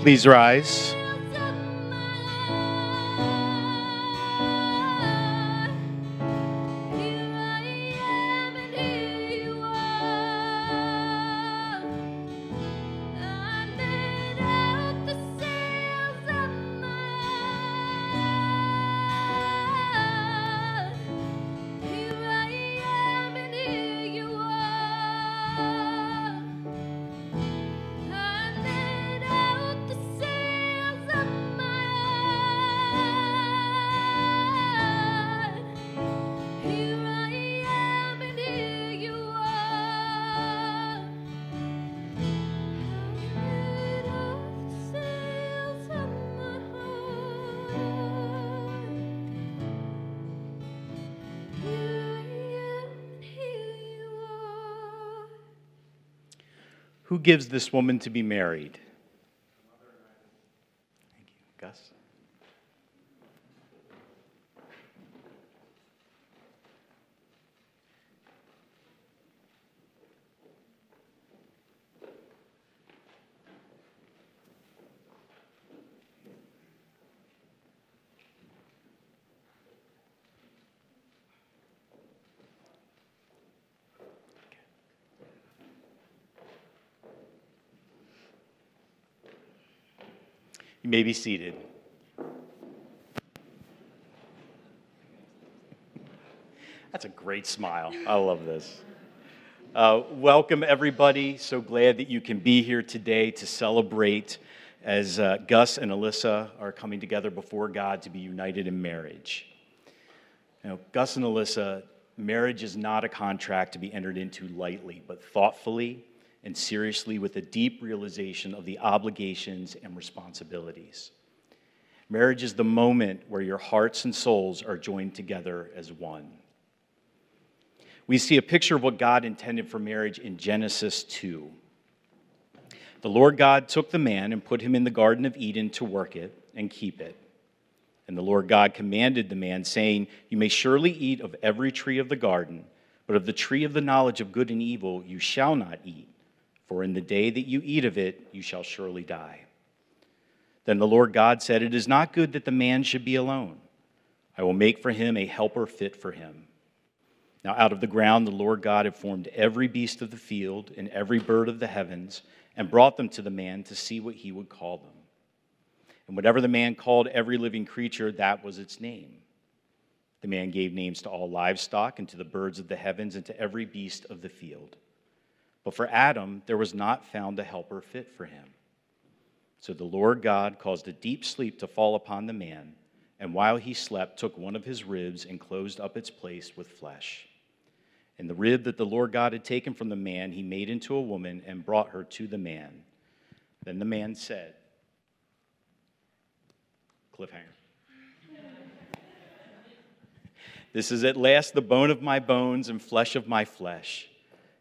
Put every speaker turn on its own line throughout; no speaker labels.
Please rise. Gives this woman to be married? May be seated. That's a great smile. I love this. Uh, welcome, everybody. So glad that you can be here today to celebrate as uh, Gus and Alyssa are coming together before God to be united in marriage. You know, Gus and Alyssa, marriage is not a contract to be entered into lightly, but thoughtfully and seriously with a deep realization of the obligations and responsibilities. Marriage is the moment where your hearts and souls are joined together as one. We see a picture of what God intended for marriage in Genesis 2. The Lord God took the man and put him in the Garden of Eden to work it and keep it. And the Lord God commanded the man, saying, You may surely eat of every tree of the garden, but of the tree of the knowledge of good and evil you shall not eat for in the day that you eat of it, you shall surely die. Then the Lord God said, It is not good that the man should be alone. I will make for him a helper fit for him. Now, out of the ground, the Lord God had formed every beast of the field and every bird of the heavens and brought them to the man to see what he would call them. And whatever the man called every living creature, that was its name. The man gave names to all livestock and to the birds of the heavens and to every beast of the field. But for Adam, there was not found a helper fit for him. So the Lord God caused a deep sleep to fall upon the man, and while he slept, took one of his ribs and closed up its place with flesh. And the rib that the Lord God had taken from the man, he made into a woman and brought her to the man. Then the man said, Cliffhanger. This is at last the bone of my bones and flesh of my flesh.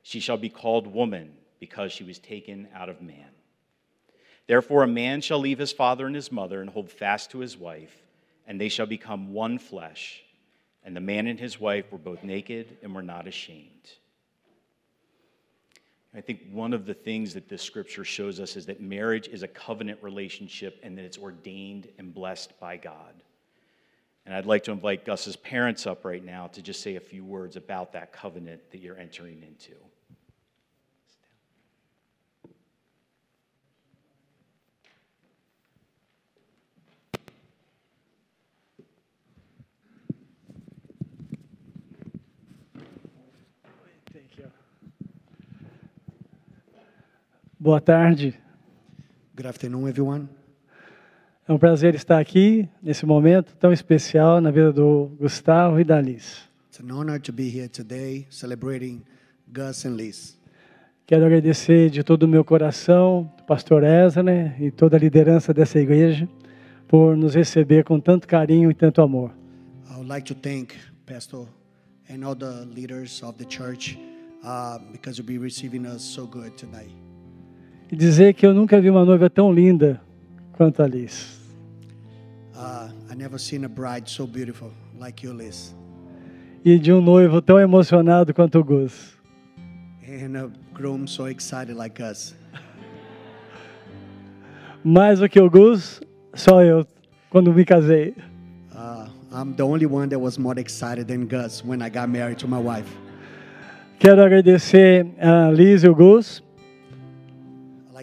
She shall be called woman because she was taken out of man. Therefore, a man shall leave his father and his mother and hold fast to his wife, and they shall become one flesh. And the man and his wife were both naked and were not ashamed. I think one of the things that this scripture shows us is that marriage is a covenant relationship and that it's ordained and blessed by God. And I'd like to invite Gus's parents up right now to just say a few words about that covenant that you're entering into.
Boa tarde.
Good afternoon, everyone.
É um prazer estar aqui nesse momento tão especial na vida do Gustavo e da Liz.
It's an honor to be here today celebrating Gus and Liz.
Quero agradecer de todo o meu coração, o pastor Ezra né, e toda a liderança dessa igreja por nos receber com tanto carinho e tanto amor.
I would like to thank Pastor and all the leaders of the church uh, because you'll be receiving us so good tonight.
E dizer que eu nunca vi uma noiva tão linda quanto a Liz.
Uh, I never seen a bride so beautiful like you, Liz,
E de um noivo tão emocionado quanto o Gus.
and a groom so excited like us.
Mais do que o Gus, só eu, quando me casei.
Uh, I'm the only one that was more excited than Gus when I got married to my wife.
Quero agradecer a Liz e o Gus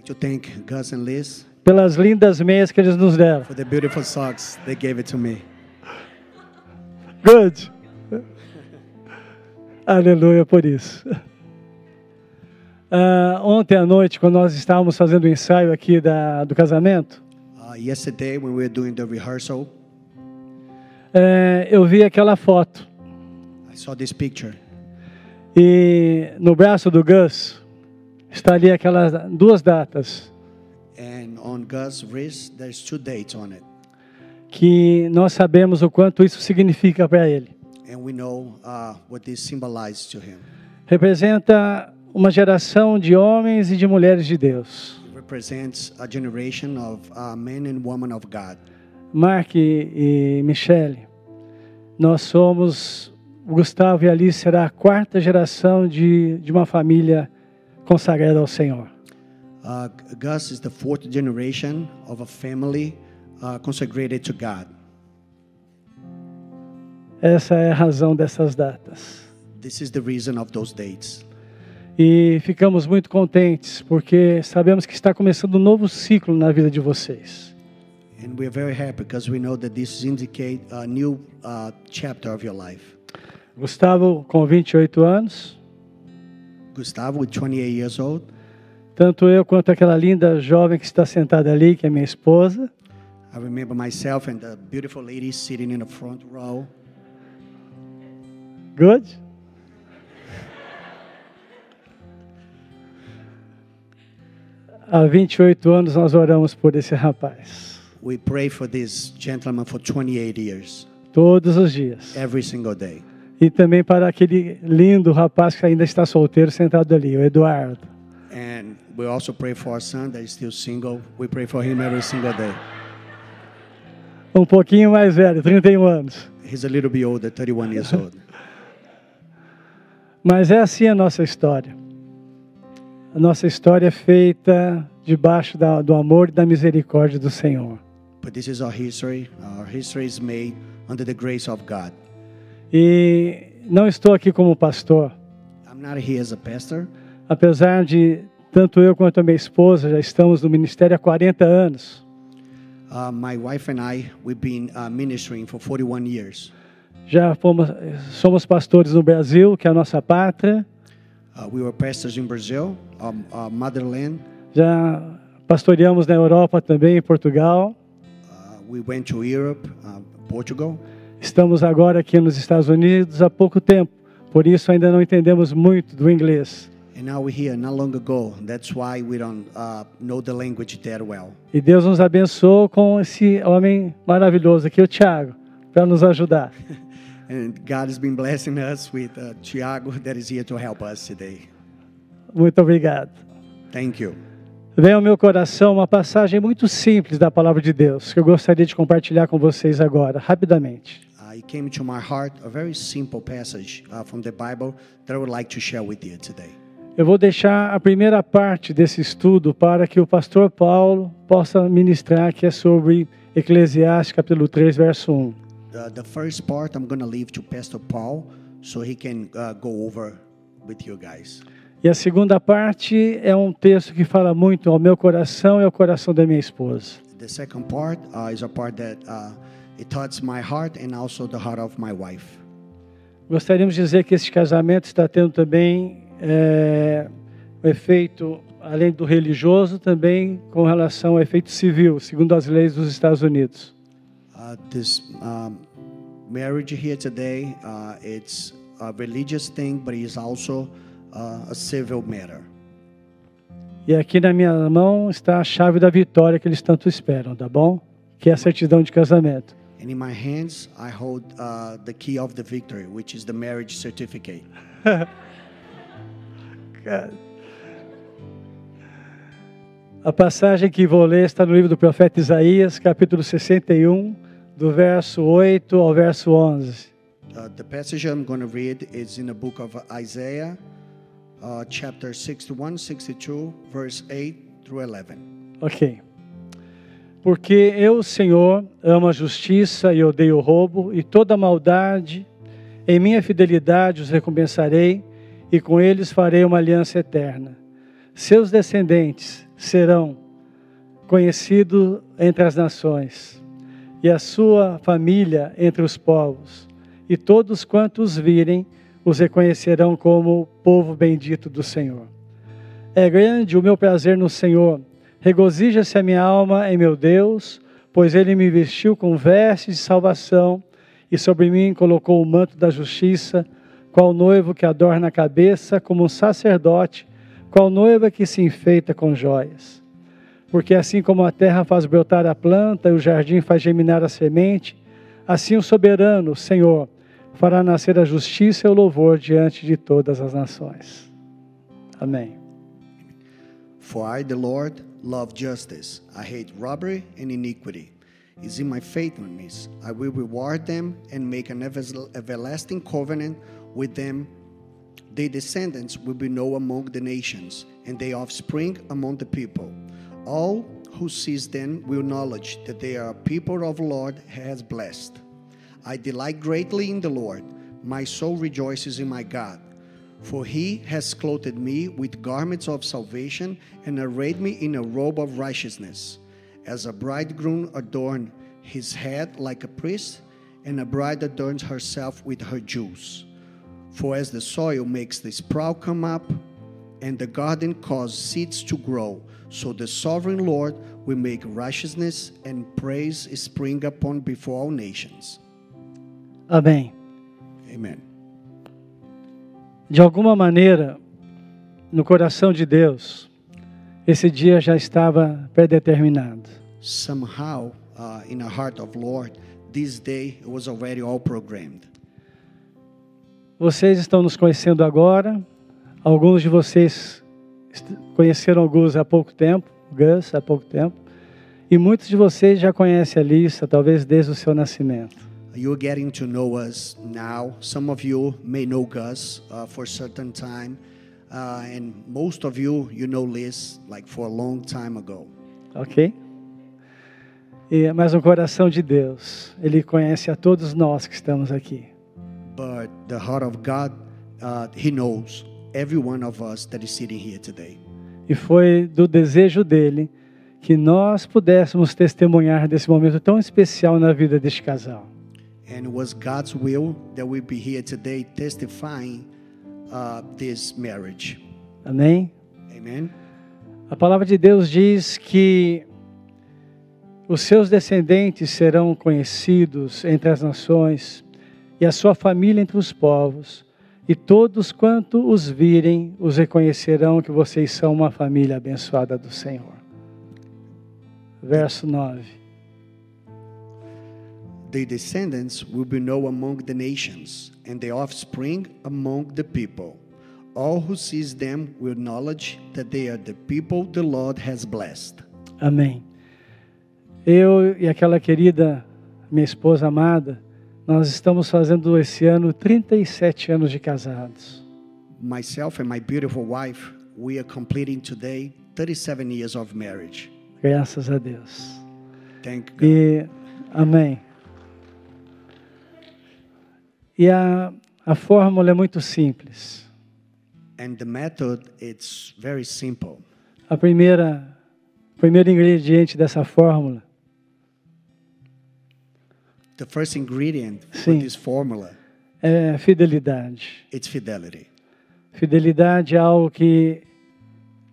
to thank Gus and Liz
pelas lindas meias que eles nos deram.
for the beautiful socks they gave it to me.
Good. Aleluia por isso. Ah, ontem à noite, quando nós estávamos fazendo o ensaio aqui da, do casamento,
Uh, yesterday, when we were doing the rehearsal,
eh, eu vi aquela foto.
I saw this picture.
E no braço do Gus está ali aquelas duas datas
And on Gus' wrist, there's two dates on it.
que nós sabemos o quanto isso significa para ele.
And we know uh, what this symbolizes to him.
Representa uma geração de homens e de mulheres de Deus.
Of uh, men and women of God.
Mark e, e Michele, nós somos, Gustavo e Alice será a quarta geração de, de uma família consagrada ao Senhor.
Uh, Gus is the fourth generation of a family uh, consecrated to God.
Essa é a razão dessas datas.
This is the reason of those dates.
E ficamos muito contentes porque sabemos que está começando um novo ciclo na vida de vocês.
And we're very happy because we know that this indicate a new uh, chapter of your life.
Gustavo, com 28 anos,
Gustavo, with 28 years old,
tanto eu quanto aquela linda jovem que está sentada ali, que é minha esposa,
I remember myself and the beautiful lady sitting in the front row.
good? Há 28 anos nós oramos por esse rapaz,
We pray for this gentleman for 28 years,
todos os dias.
every single day.
E também para aquele lindo rapaz que ainda está solteiro sentado ali, o Eduardo.
And we also pray for our son that is still single. We pray for him every single day.
Um pouquinho mais velho, 31 anos.
He's a little bit older, 31 years old.
Mas é assim a nossa história. A nossa história é feita debaixo da, do amor e da misericórdia do Senhor.
But this is our history. Our history is made under the grace of God.
E não estou aqui como pastor,
I'm not here as a pastor.
apesar de tanto eu quanto a minha esposa já estamos no ministério há 40 anos.
Uh, my wife and I, we've been uh, ministering for 41 years.
Já fomos, somos pastores no Brasil, que é a nossa pátria.
Uh, we were pastors in Brazil, um, uh, motherland.
Já pastoreamos na Europa também, em Portugal.
Uh, we went to Europe, uh, Portugal.
Estamos agora aqui nos Estados Unidos há pouco tempo, por isso ainda não entendemos muito do inglês.
And now we're here not long ago. That's why we don't uh, know the language that well.
E Deus nos abençoou com esse homem maravilhoso aqui, o Tiago, para nos ajudar.
And God has been blessing us with Tiago that is here to help us today.
Muito obrigado.
Thank you.
Vem ao meu coração uma passagem muito simples da palavra de Deus que eu gostaria de compartilhar com vocês agora, rapidamente.
Uh, it came to my heart a very simple passage uh, from the Bible that I would like to share with you today.
Eu vou deixar a primeira parte desse estudo para que o pastor Paulo possa ministrar, que é sobre Eclesiastes capítulo 3, verso 1.
The, the first part I'm going to leave to Pastor Paul so he can uh, go over with you guys.
E a segunda parte é um texto que fala muito ao meu coração e ao coração da minha esposa.
The second part uh, is a part that uh, it touches my heart and also the heart of my wife.
Gostaríamos de dizer que esse casamento está tendo também é, o efeito, além do religioso, também com relação ao efeito civil, segundo as leis dos Estados Unidos.
Uh, this um, marriage here today, uh, it's a religious thing, but it's also uh, a civil matter.
E aqui na minha mão está a chave da vitória que eles tanto esperam, tá bom? Que é a certidão de casamento.
And in my hands, I hold uh, the key of the victory, which is the marriage certificate.
A passagem que vou ler está no livro do profeta Isaías, capítulo 61, do verso 8 ao verso 11.
Uh, the passage I'm going to read is in the book of Isaiah, uh, chapter 61, 62, verse 8 through 11.
Ok. Porque eu, Senhor, amo a justiça e odeio o roubo, e toda maldade, em minha fidelidade os recompensarei, e com eles farei uma aliança eterna. Seus descendentes serão conhecidos entre as nações, e a sua família entre os povos, e todos quantos virem os reconhecerão como povo bendito do Senhor. É grande o meu prazer no Senhor Regozija-se a minha alma em meu Deus, pois ele me vestiu com vestes de salvação e sobre mim colocou o manto da justiça, qual noivo que adorna a cabeça, como um sacerdote, qual noiva que se enfeita com joias. Porque assim como a terra faz brotar a planta e o jardim faz germinar a semente, assim o soberano, o Senhor, fará nascer a justiça e o louvor diante de todas as nações. Amém.
For I, the Lord, love justice. I hate robbery and iniquity. Is in my faithfulness. I will reward them and make an everlasting covenant with them. Their descendants will be known among the nations, and their offspring among the people. All who sees them will knowledge that they are a people of the Lord has blessed. I delight greatly in the Lord. My soul rejoices in my God. For he has clothed me with garments of salvation and arrayed me in a robe of righteousness. As a bridegroom adorns his head like a priest, and a bride adorns herself with her jewels. For as the soil makes the sprout come up, and the garden causes seeds to grow, so the sovereign Lord will make righteousness and praise spring upon before all nations.
Amém.
Amen.
De alguma maneira, no coração de Deus, esse dia já estava predeterminado.
Somehow, uh, in the heart of Lord, this day was already all programmed.
Vocês estão nos conhecendo agora. Alguns de vocês conheceram o Gus há pouco tempo, Gus há pouco tempo. E muitos de vocês já conhecem a lista, talvez desde o seu nascimento.
You're getting to know us now. Some of you may know Gus uh, for a certain time, uh, and most of you, you know Liz like for a long time ago.
Ok? E, mas o coração de Deus, Ele conhece a todos nós que estamos aqui.
But the heart of God, uh, He knows every one of us that is sitting here today.
E foi do desejo dele que nós pudéssemos testemunhar desse momento tão especial na vida deste casal.
And it was God's will that we be here today testifying uh, this marriage.
Amém?
Amen.
A palavra de Deus diz que os seus descendentes serão conhecidos entre as nações e a sua família entre os povos, e todos quanto os virem os reconhecerão que vocês são uma família abençoada do Senhor. Verso 9.
Their descendants will be known among the nations, and their offspring among the people. All who sees them will acknowledge that they are the people the Lord has blessed.
Amém. Eu e aquela querida minha esposa amada, nós estamos fazendo esse ano 37 anos de casados.
Myself and my beautiful wife, we are completing today 37 years of marriage.
Graças a Deus.
Thank God.
E amém. E a, a fórmula é muito simples.
And the method it's very simple.
A primeira, o primeiro ingrediente dessa fórmula
The first ingredient
Sim.
for this formula
é fidelidade.
it's fidelity.
Fidelidade é algo que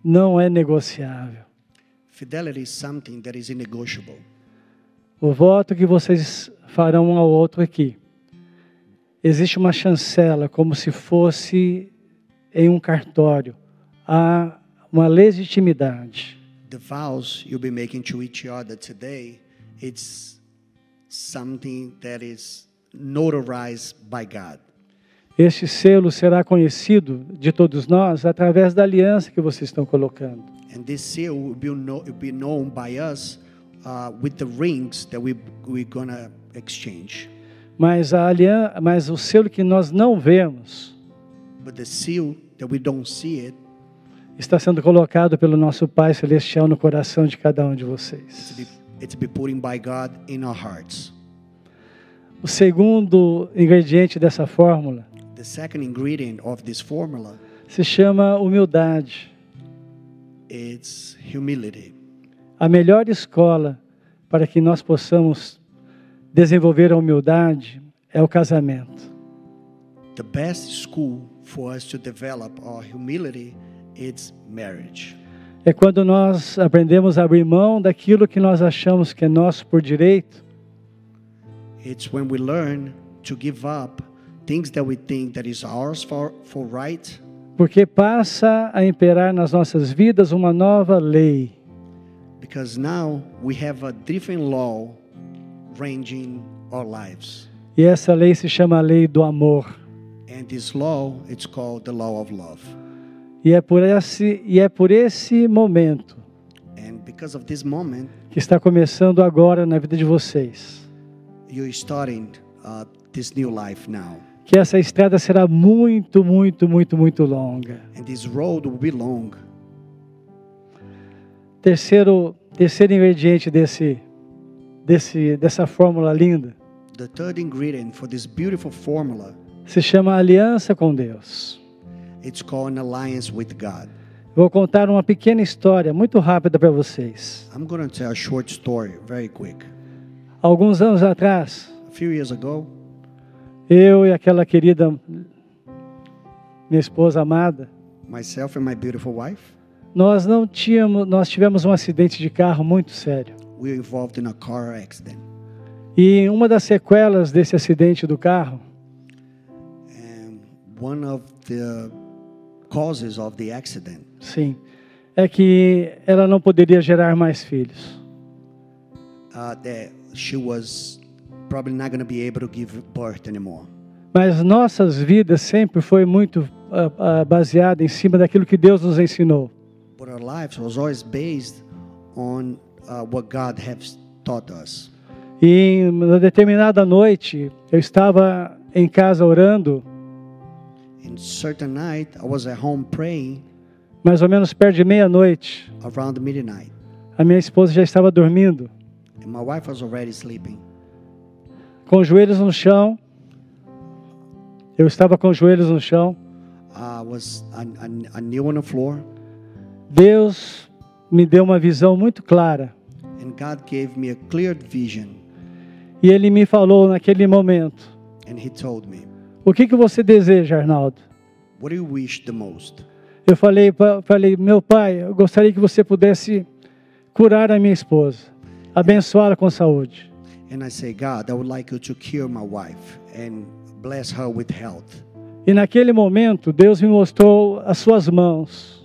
não é negociável.
Fidelity is something that is negotiable.
O voto que vocês farão um ao outro aqui. Existe uma chancela, como se fosse em um cartório. Há uma legitimidade.
The vows you'll be making to each other today, it's something that is notarized by God.
Este selo será conhecido de todos nós através da aliança que vocês estão colocando.
And this seal will be, know, will be known by us uh, with the rings that we, we're to exchange.
Mas a aliança, mas o selo que nós não vemos
it,
está sendo colocado pelo nosso Pai celestial no coração de cada um de vocês.
it's be hearts.
O segundo ingrediente dessa fórmula
The second ingredient of this formula
se chama humildade. A melhor escola para que nós possamos desenvolver a humildade é o casamento.
The best school for us to develop our humility is marriage.
É quando nós aprendemos a abrir mão daquilo que nós achamos que é nosso por direito
It's when we learn to give up things that we think that is ours for, for right
porque passa a imperar nas nossas vidas uma nova lei.
because now we have a different law ranging our lives.
E essa lei se chama a lei do amor.
And this law, it's called the law of love.
E é por esse, e é por esse momento
And because of this moment,
que está começando agora na vida de vocês,
you're starting uh, this new life now.
que essa estrada será muito, muito, muito, muito longa.
And this road will be long.
Terceiro, terceiro ingrediente desse, desse, dessa fórmula linda
The third ingredient for this beautiful formula,
se chama aliança com Deus.
it's called an alliance with God.
Vou contar uma pequena história muito rápida para vocês.
I'm going to tell a short story very quick.
Alguns anos atrás,
A few years ago,
eu e aquela querida minha esposa amada,
myself and my beautiful wife,
nós não tínhamos, nós tivemos um acidente de carro muito sério.
We were involved in a car accident.
E uma das sequelas desse acidente do carro
And one of the causes of the accident
Sim. É que ela não poderia gerar mais filhos.
uh, that she was probably not going to be able to give birth anymore.
Mas nossas vidas sempre foi muito ah, ah, baseada em cima daquilo que Deus nos ensinou.
But our lives was always based on uh, what God has taught us.
E em uma determinada noite, eu estava em casa orando,
In certain night, I was at home praying
mais ou menos perto de meia-noite.
around midnight,
A minha esposa já estava dormindo,
and my wife was already sleeping.
com os joelhos no chão. Eu estava com os joelhos no chão.
I was I, I, I kneel on the floor,
Deus me deu uma visão muito clara.
And God gave me a clear vision,
E Ele me falou naquele momento:
and He told me,
O que, que você deseja, Arnaldo?
"What do you wish the most?"
Eu falei, falei, meu pai, eu gostaria que você pudesse curar a minha esposa, abençoá-la com saúde.
And I say, God, I would like you to cure my wife and bless her with health.
E naquele momento, Deus me mostrou as suas mãos,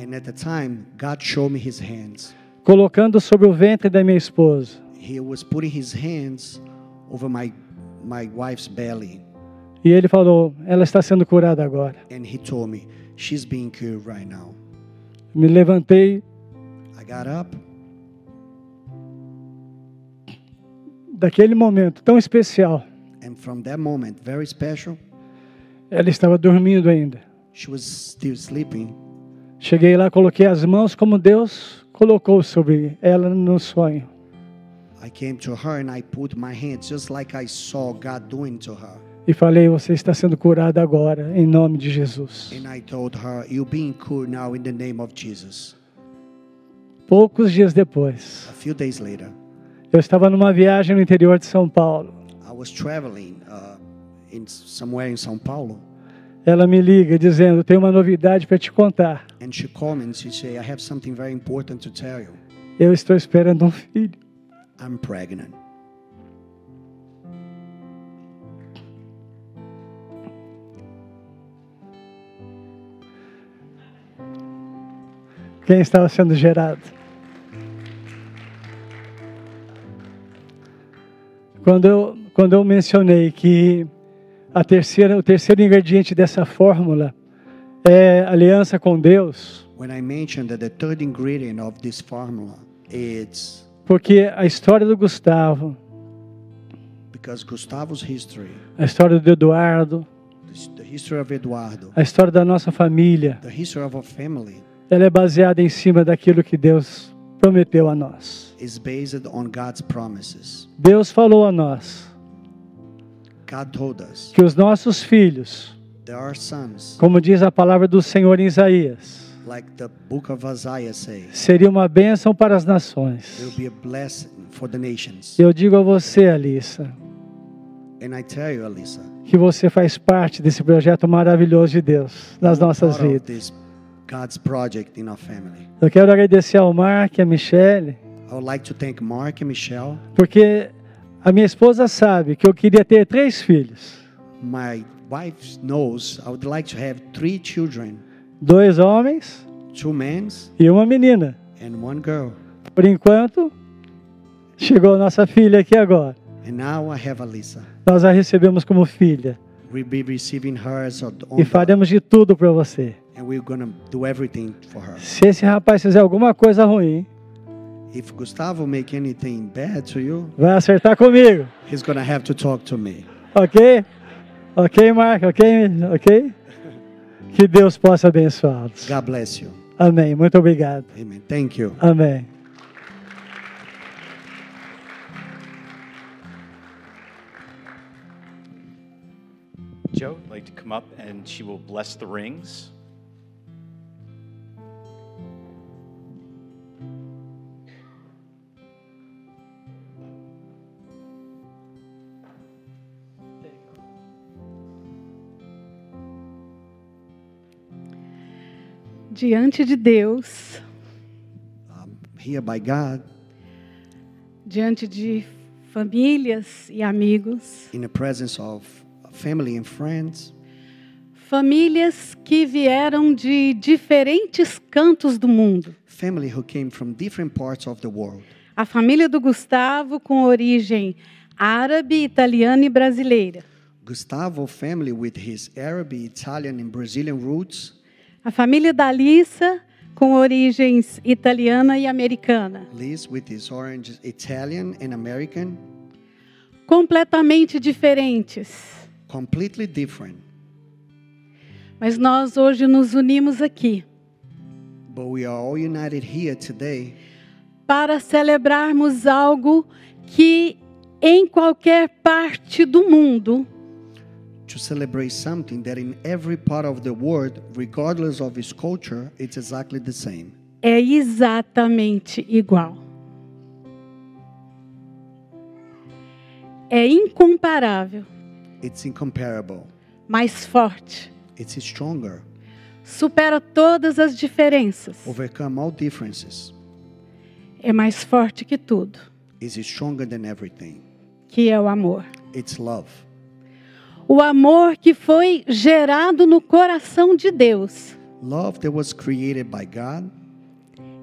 And at the time, God showed me His hands.
Colocando sobre o ventre da minha esposa.
He was putting His hands over my my wife's belly,
E ele falou: ela está sendo curada agora.
and He told me, "She's being cured right now."
Me levantei
I got up.
daquele momento tão especial.
And from that moment, very special,
Ela estava dormindo ainda.
she was still sleeping.
Cheguei lá, coloquei as mãos como Deus colocou sobre ela no sonho.
I came to her and I put my hands just like I saw God doing to her.
E falei: Você está sendo curada agora, em nome de Jesus.
And I told her, You're being cured now in the name of Jesus.
Poucos dias depois,
A few days later,
eu estava numa viagem no interior de São Paulo.
I was traveling uh, in somewhere in São Paulo,
Ela me liga dizendo: Tenho uma novidade para te contar.
and she called me and she said, I have something very important to tell you.
Eu estou esperando um filho.
I'm pregnant.
Quem estava sendo gerado? Quando eu, quando eu mencionei que a terceira, o terceiro ingrediente dessa fórmula é aliança com Deus, porque a história do Gustavo,
because Gustavo's history,
a história do Eduardo,
the history of Eduardo,
a história da nossa família,
the history of our family,
ela é baseada em cima daquilo que Deus prometeu a nós.
is based on God's promises.
Deus falou a nós que os nossos filhos, como diz a palavra do Senhor em Isaías,
like the book of Isaiah says,
seria uma bênção para as nações.
will be a blessing for the nations.
Eu digo a você, Alissa,
And I tell you, Alisa,
que você faz parte desse projeto maravilhoso de Deus nas nossas vidas.
this God's project in our family.
Eu quero agradecer ao Mark e à Michelle,
I would like to thank Mark and Michelle.
porque a minha esposa sabe que eu queria ter três filhos:
My wife knows I would like to have three children,
dois homens
two men
e uma menina.
and one girl.
Por enquanto, chegou a nossa filha aqui agora.
And now I have Alisa.
Nós a recebemos como filha
We'll be receiving her as
e faremos de tudo para você.
and we're gonna do everything for her.
Se esse rapaz fizer alguma coisa ruim,
If Gustavo make anything bad to you,
vai acertar comigo,
he's gonna have to talk to me.
ok? Ok, Mark, ok? Ok? Que Deus possa abençoá-los.
God bless you.
Amém. Muito obrigado.
Amen. Thank you.
Amém.
Joe would like to come up and she will bless the rings.
Diante de Deus,
Here by God,
diante de famílias e amigos,
in the presence of family and friends,
famílias que vieram de diferentes cantos do mundo.
family who came from different parts of the world.
A família do Gustavo com origem árabe, italiana e brasileira.
Gustavo family with his Arab, Italian, and Brazilian roots.
A família da Alissa com origens italiana e americana.
Liz with his orange Italian and American,
Completamente diferentes.
completely different.
Mas nós hoje nos unimos aqui
But we are all united here today
para celebrarmos algo que em qualquer parte do mundo
to celebrate something that in every part of the world, regardless of its culture, it's exactly the same.
é exatamente igual. É incomparável,
It's incomparable.
mais forte,
It's stronger,
supera todas as diferenças,
overcome all differences.
é mais forte que tudo,
It's stronger than everything.
que é o amor.
It's love.
O amor que foi gerado no coração de Deus
Love that was created by God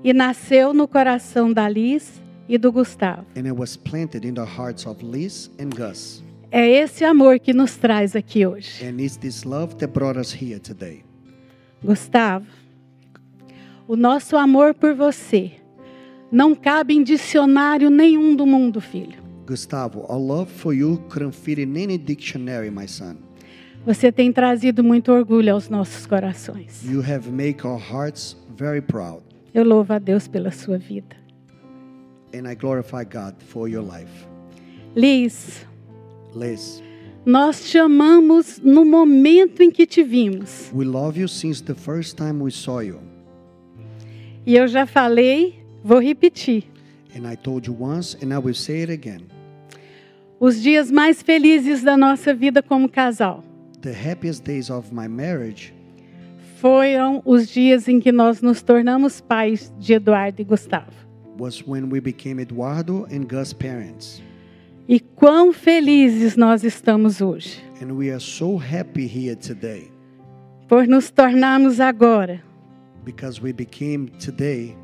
e nasceu no coração da Liz e do Gustavo.
and it was planted in the hearts of Liz and Gus.
É esse amor que nos traz aqui hoje.
And it's this love that brought us here today.
Gustavo, o nosso amor por você não cabe em dicionário nenhum do mundo, filho.
Gustavo, our love for you couldn't fit in any dictionary, my son.
Você tem trazido muito orgulho aos nossos corações.
You have made our hearts very proud.
Eu louvo a Deus pela sua vida.
And I glorify God for your life.
Liz,
Liz,
nós te amamos no momento em que te vimos.
we love you since the first time we saw you.
E eu já falei, vou repetir.
And I told you once, and I will say it again.
Os dias mais felizes da nossa vida como casal
The happiest days of my marriage
foram os dias em que nós nos tornamos pais de Eduardo e Gustavo.
was when we became Eduardo and Gus parents.
E quão felizes nós estamos hoje
And we are so happy here today
por nos tornarmos agora
because we became today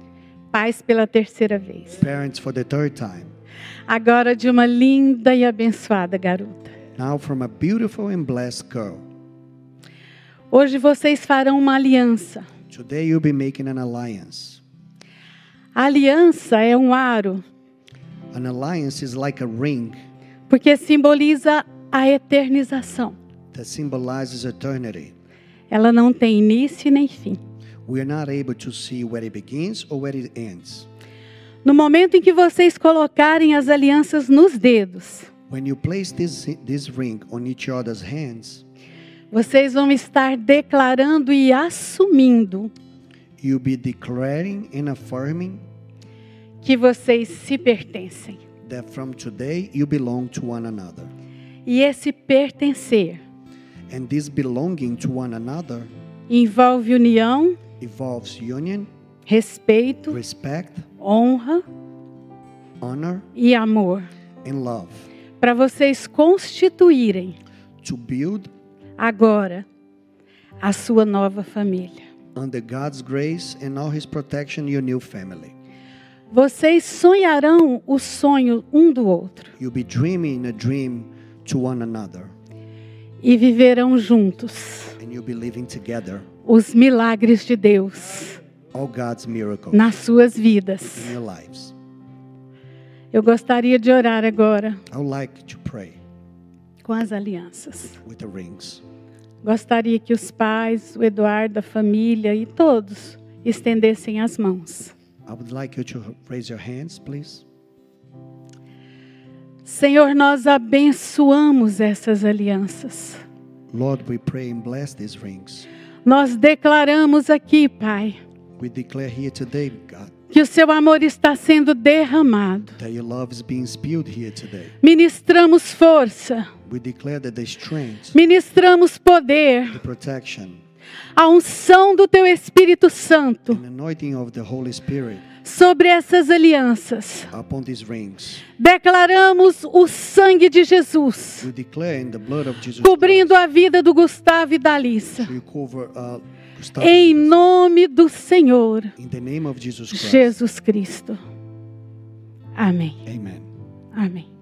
pais pela terceira vez.
parents for the third time.
Agora de uma linda e abençoada garota.
Now from a beautiful and blessed girl.
Hoje vocês farão uma aliança.
Today you'll be making an alliance.
A aliança é um aro,
An alliance is like a ring
porque simboliza a eternização.
that symbolizes eternity.
Ela não tem início nem fim.
We are not able to see where it begins or where it ends.
No momento em que vocês colocarem as alianças nos dedos,
this, this hands,
vocês vão estar declarando e assumindo que vocês se pertencem.
that from today you belong to one another.
E esse pertencer
And this belonging to one another
envolve união,
union,
respeito,
respect,
honra
honor,
e amor.
and love
Para vocês constituírem
to build
agora a sua nova família.
under God's grace and all His protection your new family.
Vocês sonharão o sonho um do outro
You'll be dreaming a dream to one another,
e viverão juntos
and you'll be living together
os milagres de Deus nas suas vidas.
in your lives.
Eu gostaria de orar agora
I would like to pray
com as alianças.
with the rings.
Gostaria que os pais, o Eduardo, a família e todos estendessem as mãos.
I would like you to raise your hands, please.
Senhor, nós abençoamos essas alianças.
Lord, we pray and bless these rings.
Nós declaramos aqui, Pai, Que o seu amor está sendo derramado.
that your love is being spilled here today.
Ministramos força, ministramos poder, a unção do teu Espírito Santo
and anointing of the Holy Spirit
sobre essas alianças. Declaramos o sangue de Jesus
We declare in the blood of Jesus
cobrindo a vida do Gustavo e da Alissa. Em nome do Senhor
Jesus
Cristo. Amém. Amém.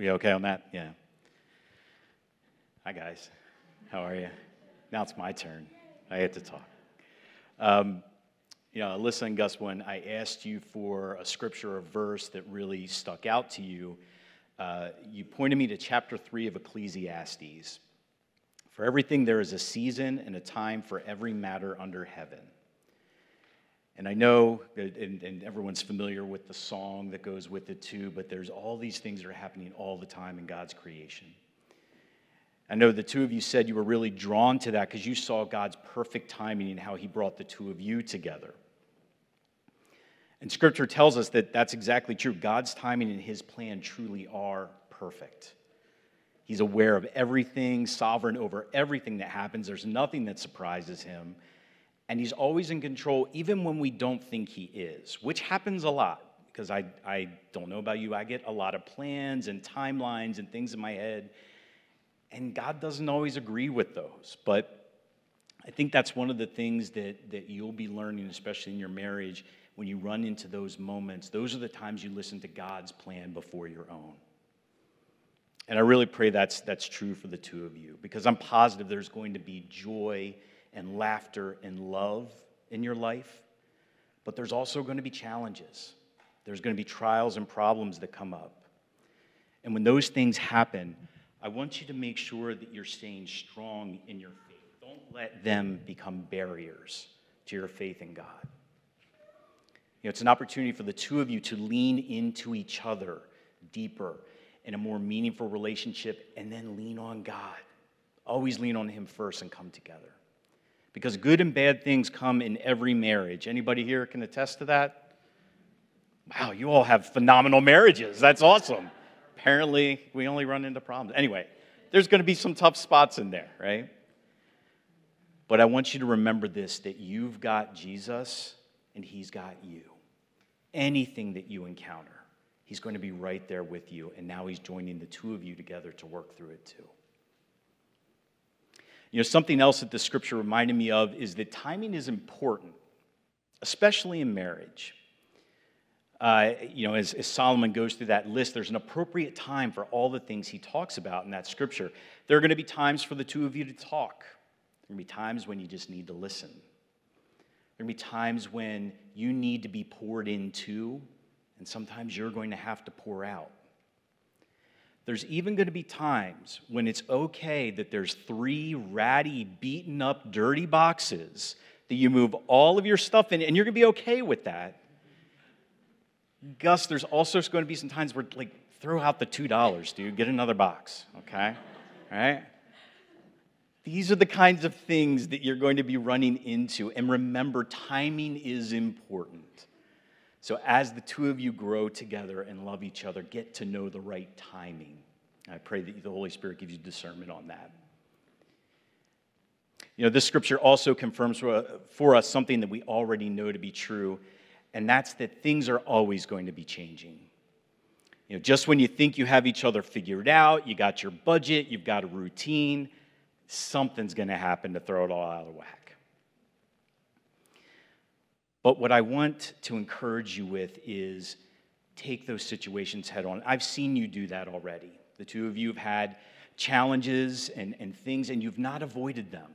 We okay on that? Yeah. Hi, guys. How are you? Now it's my turn. I get to talk. Um, you know, Alyssa and Gus, when I asked you for a scripture or verse that really stuck out to you, uh, you pointed me to chapter 3 of Ecclesiastes. For everything, there is a season and a time for every matter under heaven. And I know, and, and everyone's familiar with the song that goes with it too, but there's all these things that are happening all the time in God's creation. I know the two of you said you were really drawn to that because you saw God's perfect timing and how He brought the two of you together. And Scripture tells us that that's exactly true. God's timing and His plan truly are perfect. He's aware of everything, sovereign over everything that happens. There's nothing that surprises Him. And He's always in control, even when we don't think He is, which happens a lot. Because I, I don't know about you, I get a lot of plans and timelines and things in my head. And God doesn't always agree with those. But I think that's one of the things that, that you'll be learning, especially in your marriage, when you run into those moments. Those are the times you listen to God's plan before your own. And I really pray that's, that's true for the two of you because I'm positive there's going to be joy and laughter and love in your life, but there's also going to be challenges. There's going to be trials and problems that come up. And when those things happen, I want you to make sure that you're staying strong in your faith. Don't let them become barriers to your faith in God. You know, it's an opportunity for the two of you to lean into each other deeper in a more meaningful relationship and then lean on God. Always lean on him first and come together. Because good and bad things come in every marriage. Anybody here can attest to that? Wow, you all have phenomenal marriages. That's awesome. Apparently, we only run into problems. Anyway, there's going to be some tough spots in there, right? But I want you to remember this that you've got Jesus and he's got you. Anything that you encounter, he's going to be right there with you. And now he's joining the two of you together to work through it too. You know, something else that the scripture reminded me of is that timing is important, especially in marriage. uh, you know, as, as Solomon goes through that list, there's an appropriate time for all the things he talks about in that scripture. There are going to be times for the two of you to talk. There are going to be times when you just need to listen. There are going to be times when you need to be poured into, and sometimes you're going to have to pour out. There's even going to be times when it's okay that there's three ratty, beaten up, dirty boxes that you move all of your stuff in, and you're going to be okay with that. Gus, there's also going to be some times where, like, throw out the $2, dude, get another box, okay? All right? These are the kinds of things that you're going to be running into. And remember, timing is important. So, as the two of you grow together and love each other, get to know the right timing. I pray that the Holy Spirit gives you discernment on that. You know, this scripture also confirms for us something that we already know to be true, and that's that things are always going to be changing. You know, just when you think you have each other figured out, you got your budget, you've got a routine, something's going to happen to throw it all out of whack. But what I want to encourage you with is take those situations head on. I've seen you do that already. The two of you have had challenges and, and things, and you've not avoided them.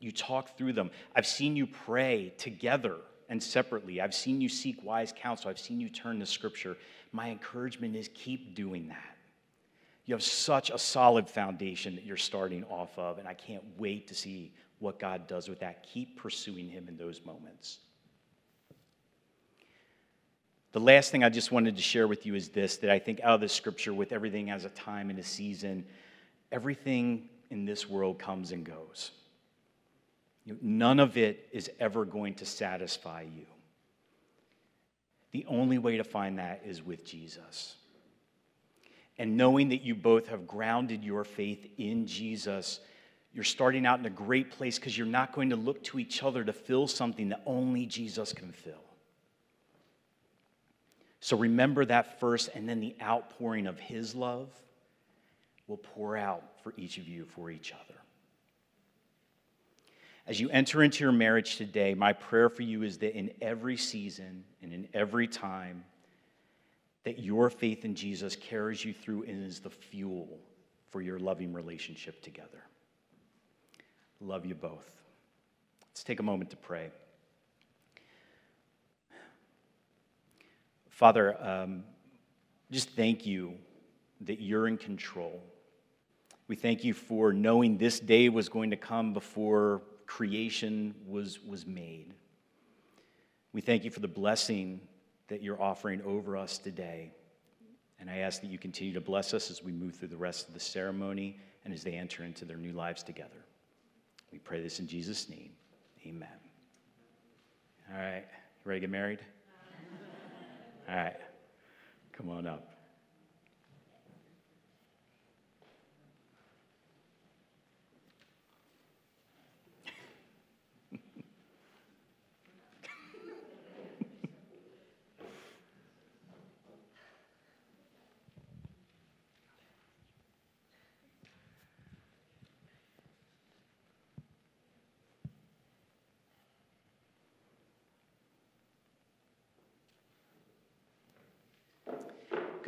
You talk through them. I've seen you pray together and separately. I've seen you seek wise counsel. I've seen you turn to scripture. My encouragement is keep doing that. You have such a solid foundation that you're starting off of, and I can't wait to see what God does with that. Keep pursuing Him in those moments. The last thing I just wanted to share with you is this that I think out of the scripture, with everything as a time and a season, everything in this world comes and goes. None of it is ever going to satisfy you. The only way to find that is with Jesus. And knowing that you both have grounded your faith in Jesus, you're starting out in a great place because you're not going to look to each other to fill something that only Jesus can fill. So remember that first, and then the outpouring of His love will pour out for each of you for each other. As you enter into your marriage today, my prayer for you is that in every season and in every time, that your faith in Jesus carries you through and is the fuel for your loving relationship together. Love you both. Let's take a moment to pray. Father, um, just thank you that you're in control. We thank you for knowing this day was going to come before creation was, was made. We thank you for the blessing that you're offering over us today. And I ask that you continue to bless us as we move through the rest of the ceremony and as they enter into their new lives together. We pray this in Jesus' name. Amen. All right. You ready to get married? All right, come on up.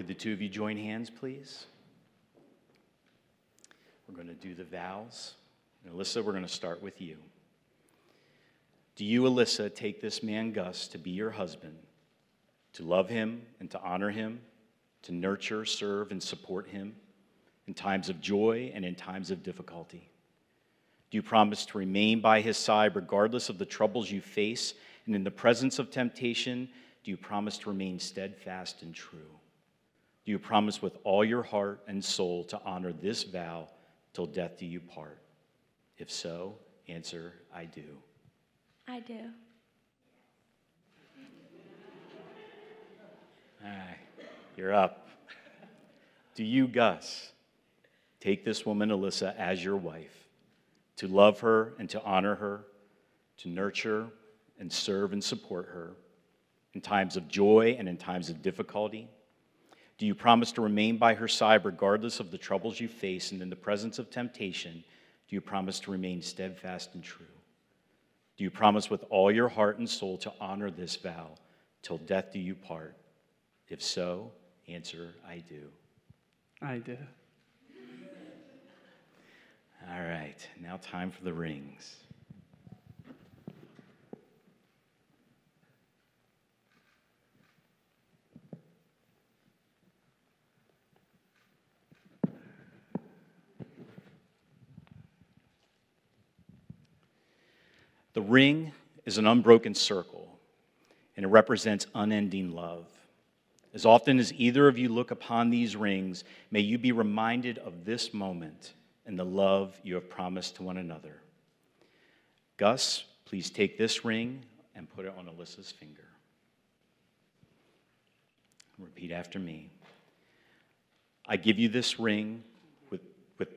Could the two of you join hands, please? We're going to do the vows. And Alyssa, we're going to start with you. Do you, Alyssa, take this man, Gus, to be your husband, to love him and to honor him, to nurture, serve, and support him in times of joy and in times of difficulty? Do you promise to remain by his side regardless of the troubles you face? And in the presence of temptation, do you promise to remain steadfast and true? Do you promise with all your heart and soul to honor this vow till death do you part? If so, answer, I do.
I do.
All right, you're up. Do you, Gus, take this woman, Alyssa, as your wife, to love her and to honor her, to nurture and serve and support her in times of joy and in times of difficulty? Do you promise to remain by her side regardless of the troubles you face and in the presence of temptation? Do you promise to remain steadfast and true? Do you promise with all your heart and soul to honor this vow till death do you part? If so, answer, I do.
I do.
All right, now time for the rings. The ring is an unbroken circle, and it represents unending love. As often as either of you look upon these rings, may you be reminded of this moment and the love you have promised to one another. Gus, please take this ring and put it on Alyssa's finger. Repeat after me. I give you this ring with, with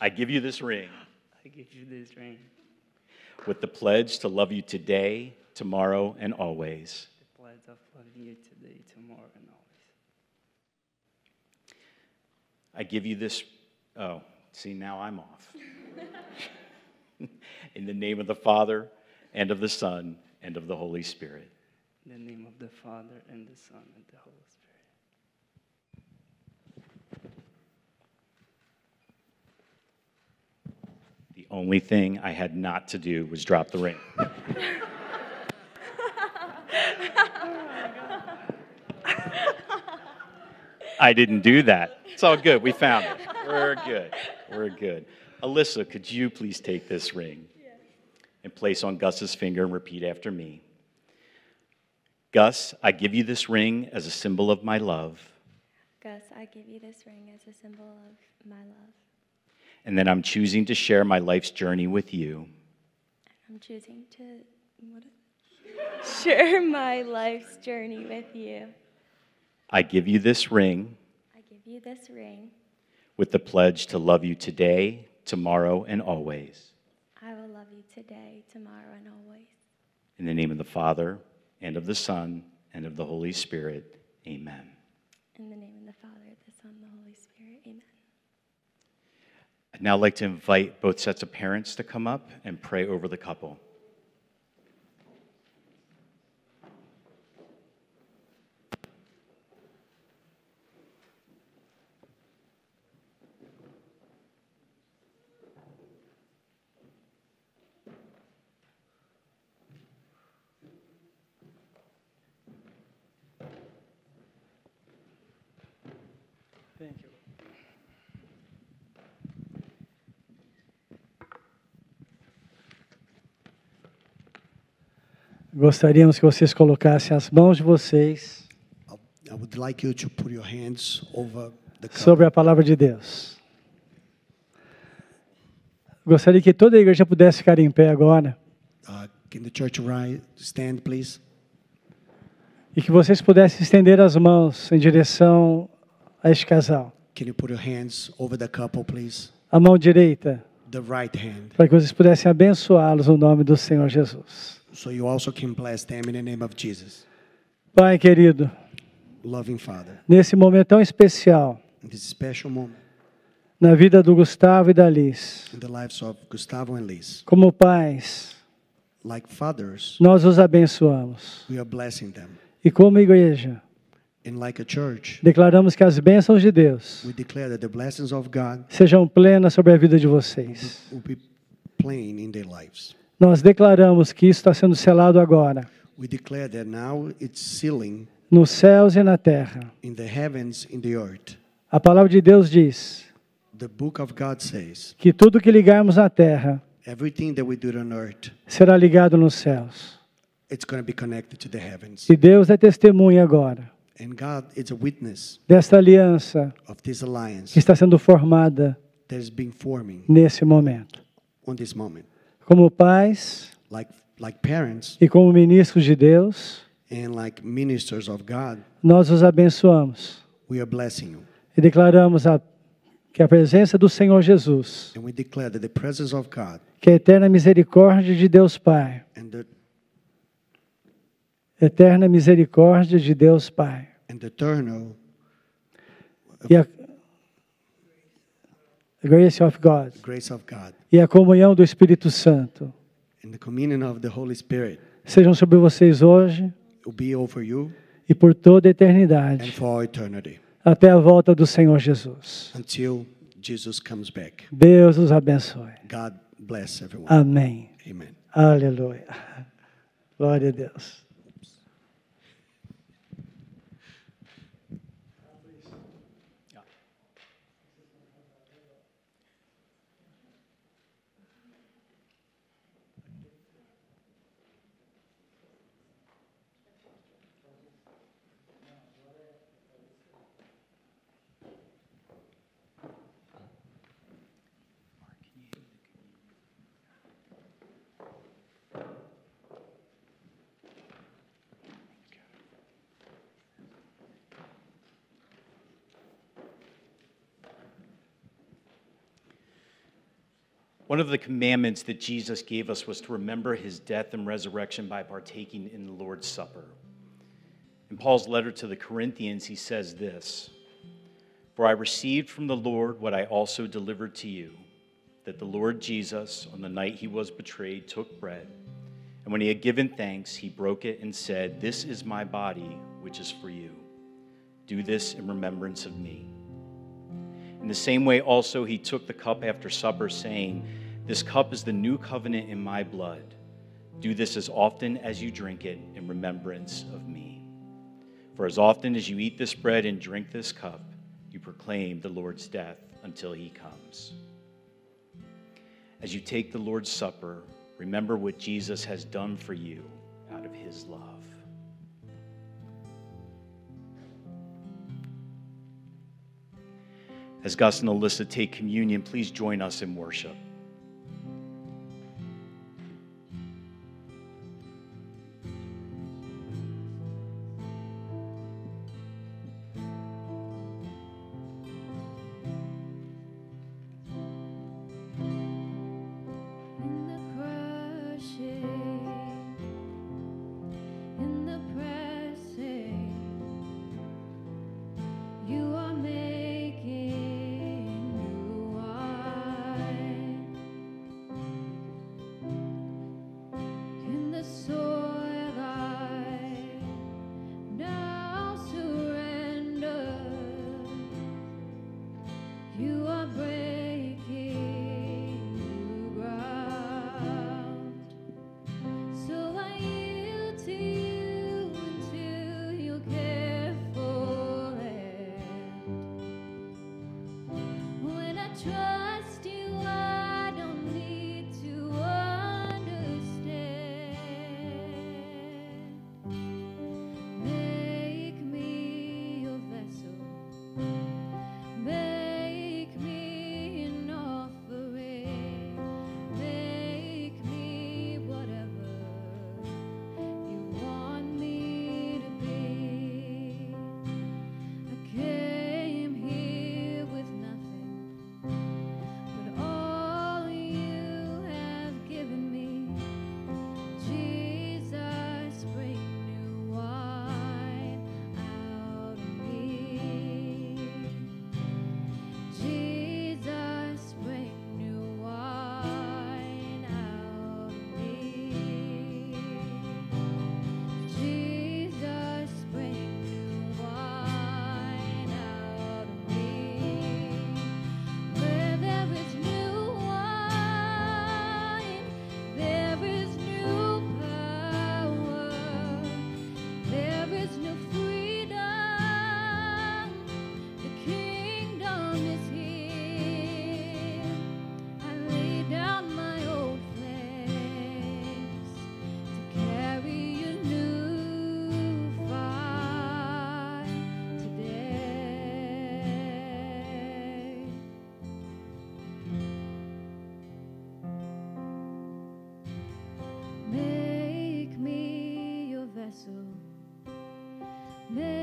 I give you this ring
I give you this ring.
with the pledge to love you today, tomorrow, and always.
The pledge of loving you today, tomorrow, and always.
I give you this. Oh, see, now I'm off. In the name of the Father, and of the Son, and of the Holy Spirit.
In the name of the Father, and the Son, and the Holy Spirit.
The only thing I had not to do was drop the ring. I didn't do that. It's all good. We found it. We're good. We're good. Alyssa, could you please take this ring and place on Gus's finger and repeat after me? Gus, I give you this ring as a symbol of my love,
Gus, I give you this ring as a symbol of my love.
And that I'm choosing to share my life's journey with you.
I'm choosing to what share my life's journey with you.
I give you this ring
I give you this ring.
with the pledge to love you today, tomorrow, and always.
I will love you today, tomorrow, and always.
In the name of the Father, and of the Son, and of the Holy Spirit. Amen.
In the name of the Father, the Son, and the Holy Spirit. Amen.
I'd now like to invite both sets of parents to come up and pray over the couple.
Gostaríamos que vocês colocassem as mãos de vocês
like
sobre a palavra de Deus. Gostaria que toda a igreja pudesse ficar em pé agora
Uh, can the church rise, stand, please?
e que vocês pudessem estender as mãos em direção a este casal.
Can you put your hands over the couple, please?
A mão direita,
right hand,
para que vocês pudessem abençoá-los no nome do Senhor Jesus.
so you also can bless them in the name of Jesus.
Pai querido,
Loving Father,
nesse momento tão especial
in this special moment
na vida do Gustavo e da Liz,
in the lives of Gustavo and Liz,
como pais,
like fathers,
nós os abençoamos.
we are blessing them.
E como igreja,
like a church,
declaramos que as bênçãos de Deus
we declare that the blessings of God
sejam plenas sobre a vida de vocês. Nós declaramos que isso está sendo selado agora,
We declare that now it's sealing
nos céus e na terra.
in the heavens, in the earth.
A palavra de Deus diz
The book of God says,
que tudo que ligarmos na terra
everything that we do on earth,
será ligado nos céus.
it's going to be connected to the heavens.
E Deus é testemunha agora
And God is a witness
desta aliança
of this alliance
que está sendo formada nesse momento.
on this moment.
Como pais
Like, like parents
e como ministros de Deus,
and like ministers of God,
nós os abençoamos
we are blessing you.
e declaramos a, que a presença do Senhor Jesus,
And we declare that the presence of God
que a eterna misericórdia de Deus Pai, eterna misericórdia de Deus Pai e a the grace of God
grace of God
e a comunhão do Espírito Santo
and the communion of the Holy Spirit
sejam sobre vocês hoje
will be over you
e por toda a
and
eternidade,
for all eternity
até a volta do Senhor Jesus.
until Jesus comes back.
Deus os abençoe.
God bless everyone.
Amém.
Amen.
Aleluia. Glória a Deus.
One of the commandments that Jesus gave us was to remember his death and resurrection by partaking in the Lord's Supper. In Paul's letter to the Corinthians, he says this For I received from the Lord what I also delivered to you that the Lord Jesus, on the night he was betrayed, took bread. And when he had given thanks, he broke it and said, This is my body, which is for you. Do this in remembrance of me. In the same way, also, he took the cup after supper, saying, This cup is the new covenant in my blood. Do this as often as you drink it in remembrance of me. For as often as you eat this bread and drink this cup, you proclaim the Lord's death until he comes. As you take the Lord's Supper, remember what Jesus has done for you out of his love. As Gus and Alyssa take communion, please join us in worship.
universo. Meu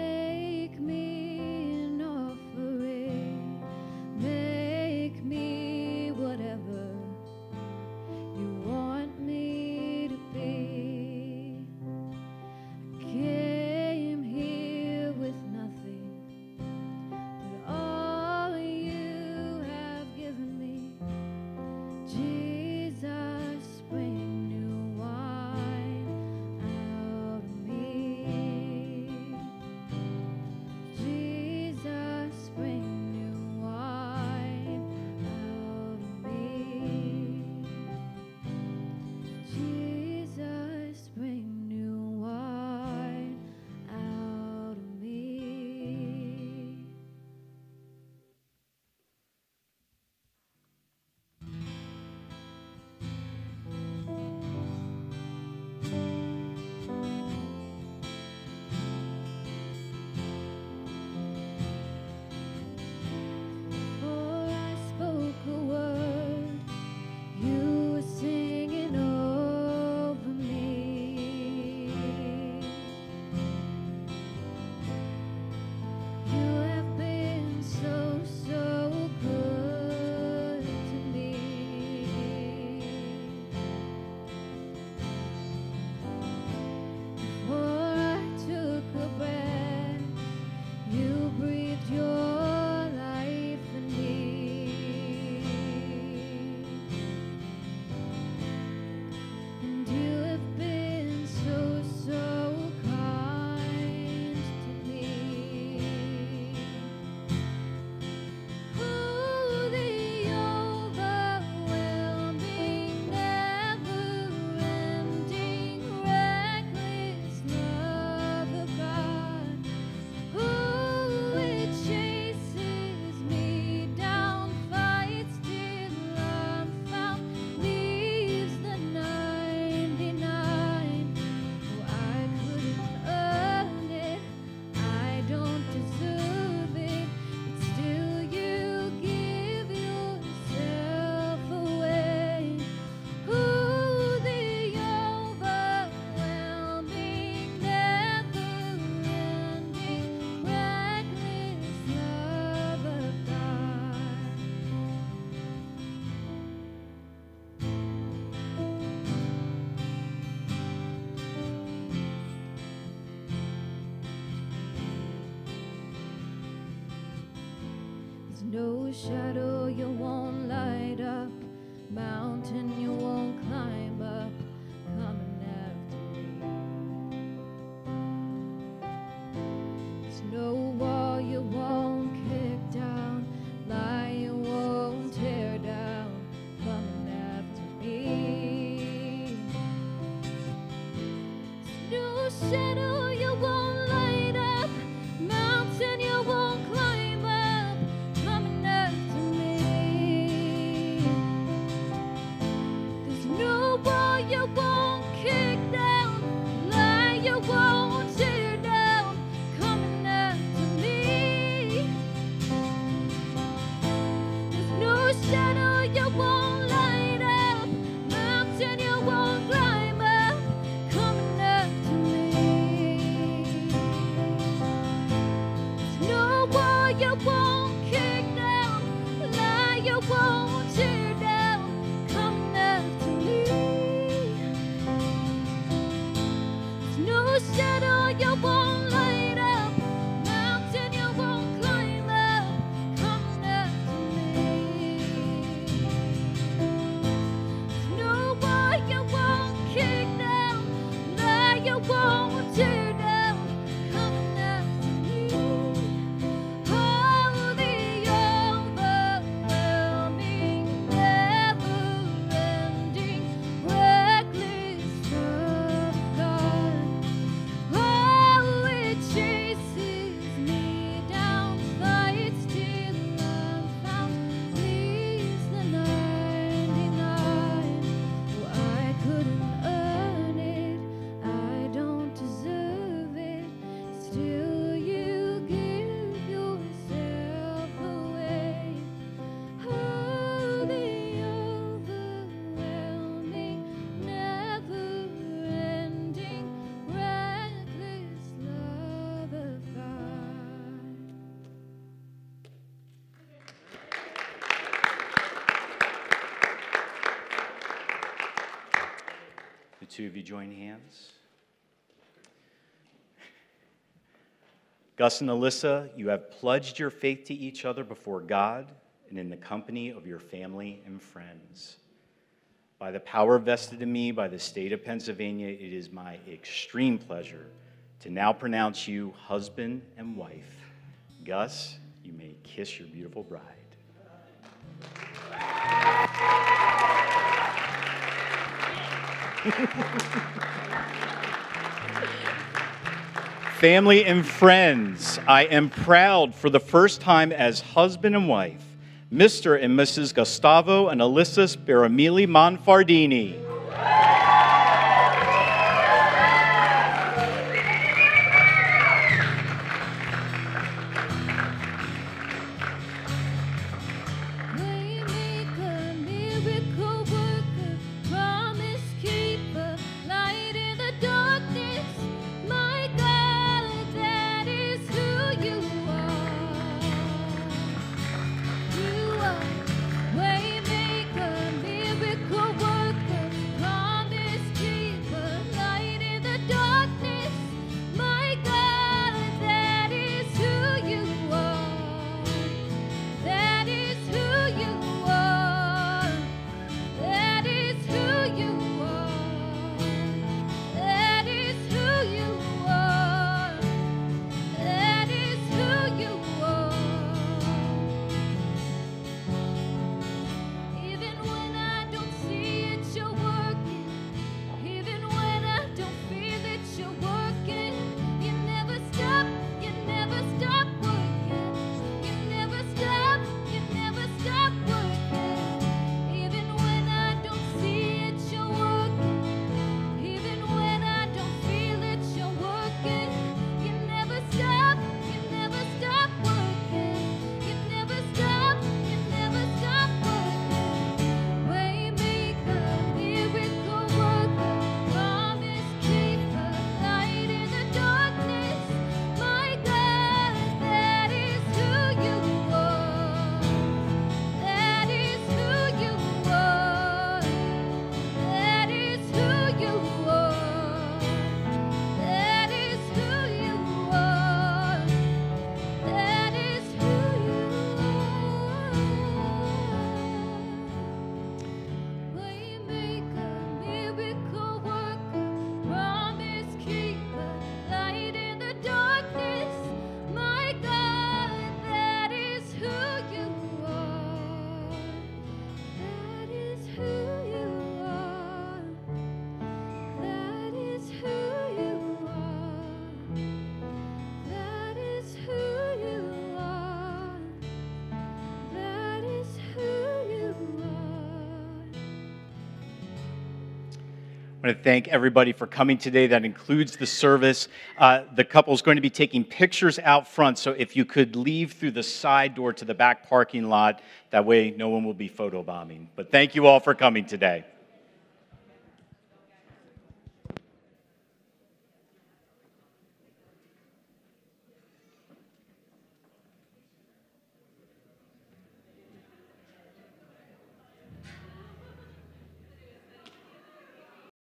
no shadow you won't
two of you join hands. Gus and Alyssa, you have pledged your faith to each other before God and in the company of your family and friends. By the power vested in me by the state of Pennsylvania, it is my extreme pleasure to now pronounce you husband and wife. Gus, you may kiss your beautiful bride. Family and friends, I am proud for the first time as husband and wife, Mr. and Mrs. Gustavo and Alyssa Spiramili Monfardini. Want to thank everybody for coming today. That includes the service. Uh, the couple is going to be taking pictures out front, so if you could leave through the side door to the back parking lot, that way no one will be photobombing. But thank you all for coming today.